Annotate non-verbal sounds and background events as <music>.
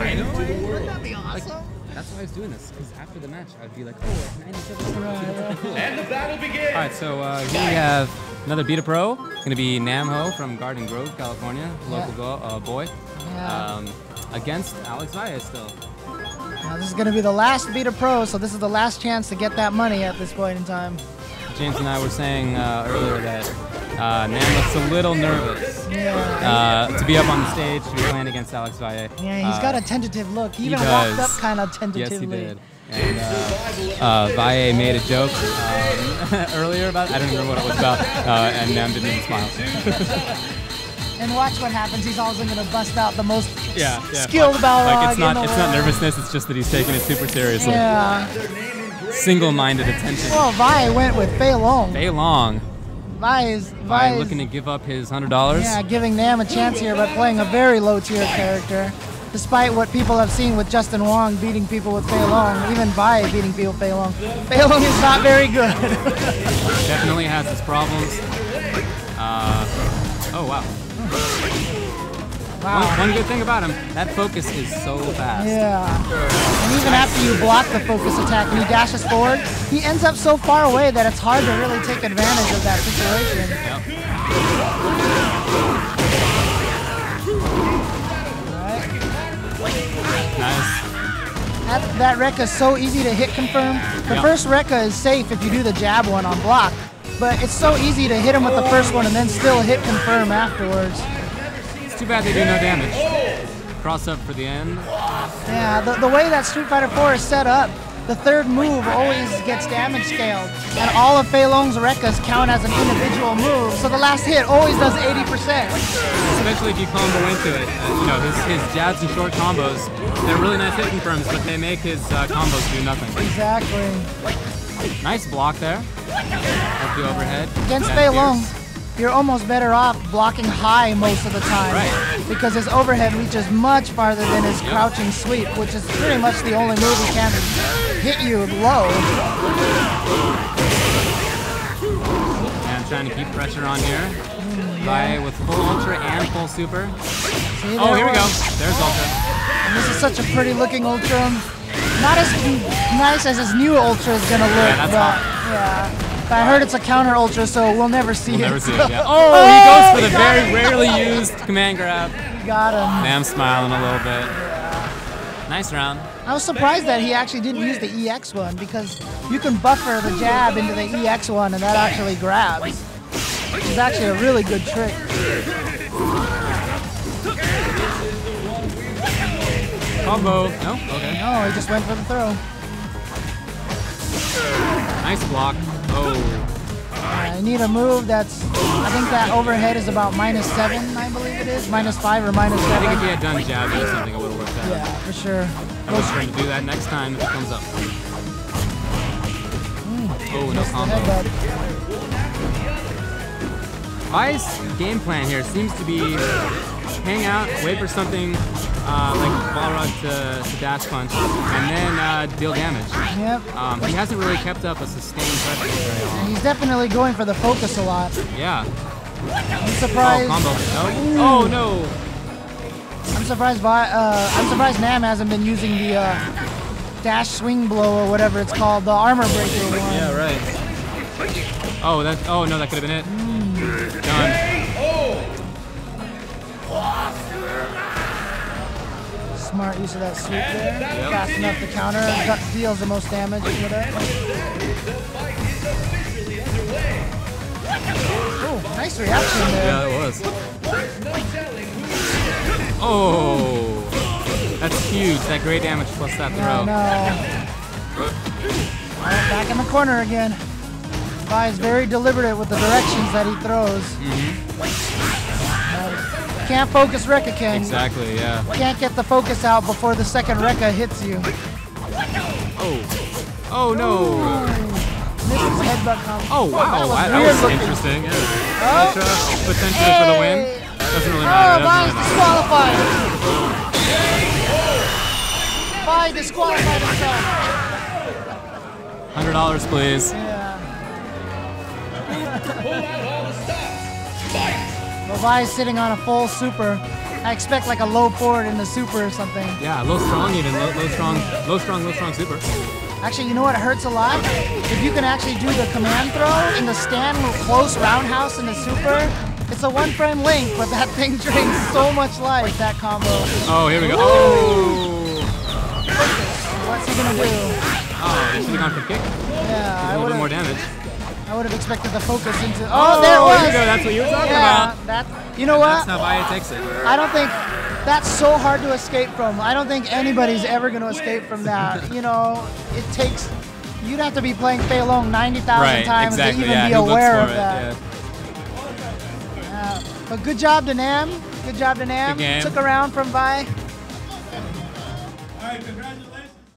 I know. Wouldn't that be awesome? That's why I was doing this, because after the match, I'd be like, oh, 97 Right. And the battle begins. All right, so uh, here we have another Beat a Pro. Going to be Namho from Garden Grove, California, local go, uh, boy, Yeah. um, against Alex Valle still. Now, this is going to be the last Beat a Pro, so this is the last chance to get that money at this point in time. James and I were saying uh, earlier that uh, Nam looks a little nervous Yeah. Uh, to be up on the stage to be playing against Alex Valle. Yeah, he's Uh, got a tentative look. He he even walked up kind of tentatively. Yes, he did. And uh, uh, Valle made a joke um, <laughs> earlier about I don't remember what it was about, uh, and Nam didn't even smile. <laughs> And watch what happens. He's also going to bust out the most yeah, yeah. skilled like, Balrog like it's not in the it's not nervousness. It's just that he's taking it super seriously. Yeah. Single-minded attention. Well, Vi went with Fei Long. Fei Long. Vi is Vi is looking to give up his hundred dollars. yeah giving Nam a chance here, but playing a very low tier character. Despite what people have seen with Justin Wong beating people with Fei Long, even Vi beating people with Fei Long. Fei Long is not very good. <laughs> Definitely has his problems. Uh, oh wow. Wow. One, one good thing about him, that focus is so fast. Yeah. And even after you block the focus attack and he dashes forward, he ends up so far away that it's hard to really take advantage of that situation. Yep. Nice. That, that Rekka is so easy to hit confirm. The Yeah. first Rekka is safe if you do the jab one on block, but it's so easy to hit him with the first one and then still hit confirm afterwards. It's too bad they do no damage. Cross up for the end. Yeah, the, the way that Street Fighter 4 is set up, the third move always gets damage scaled, and all of Fei Long's Rekkas count as an individual move, so the last hit always does 80%. Especially if you combo into it. Uh, you know, his, his jabs and short combos, they're really nice hit confirms, but they make his uh, combos do nothing. Exactly. Nice block there. Up the overhead. Against Fei. Long, you're almost better off blocking high most of the time. Right. Because his overhead reaches much farther than his Yep. crouching sweep, which is pretty much the only move he can hit you low. And trying to keep pressure on here. By mm, with full ultra and full super. See, Oh, here we go. There's ultra. And this is such a pretty looking Ultra. Not as nice as his new Ultra is gonna look, that's but hot. yeah. But I heard it's a counter Ultra, so we'll never see We'll it. never see it. Yeah. <laughs> Oh, he oh, goes for the very rarely used command grab. Got him. Nam smiling a little bit. Nice round. I was surprised that he actually didn't use the EX one because you can buffer the jab into the EX one and that actually grabs. It's actually a really good trick. Combo. No? Okay. No, he just went for the throw. Nice block. Oh. I need a move that's, I think that overhead is about minus seven, I believe it is. Minus five or seven. I think if he had done jabbing or something, it would have worked out. Yeah, for sure. I was trying to do that next time if it comes up. Hmm. Oh, no combo. Vi's game plan here seems to be hang out, wait for something uh, like Balrog to, to dash punch, and then uh, deal damage. Yep. Um, he hasn't really kept up a sustained pressure very long. He's definitely going for the focus a lot. Yeah. I'm Oh, surprised. combo. No. Oh, no. I'm surprised. Vi, uh, I'm surprised Nam hasn't been using the uh, dash swing blow or whatever it's called, the armor breaker one. Yeah, right. Oh, that. Oh no, that could have been it. Done. Smart use of that sweep there. Fast enough to counter. Gut deals the most damage with it. Oh, nice reaction there. Yeah, it was. Oh, that's huge. That great damage plus that I throw. know. Alright, back in the corner again. Vi is very deliberate with the directions that he throws. Uh, can't focus Rekka Ken. Exactly. Yeah. Can't get the focus out before the second Rekka hits you. Oh. Oh no. Misses headbutt combo. Oh wow, that was that, weird was interesting. Yeah. Oh. Ultra potentially for the win. Hey. Doesn't really Oh, matter. Vi's Doesn't really disqualified. Vi disqualified himself. Hundred dollars, please. Yeah. Pull out all the stops. Fight. Levi's sitting on a full super. I expect like a low forward in the super or something. Yeah, low strong even. Low, low strong, low strong, low strong super. Actually, you know what hurts a lot? If you can actually do the command throw in the stand close roundhouse in the super, it's a one frame link, but that <laughs> thing drains so much life, that combo. Oh, here we go. Oh! What's he gonna do? Oh, he should have gone for kick. Yeah, I A little bit more damage. I would have expected the focus into Oh, oh there it there was! you go. That's what you were talking yeah, about. that you know what? That's what? how Vaya takes it. I don't think that's so hard to escape from. I don't think anybody's ever going to escape from that. <laughs> You know, it takes. You'd have to be playing Fei Long 90,000 Right, times exactly. to even yeah, be aware of it. that. Yeah. Yeah. But good job to Nam. Good job to Nam. Took a round from Vi. All right, congratulations.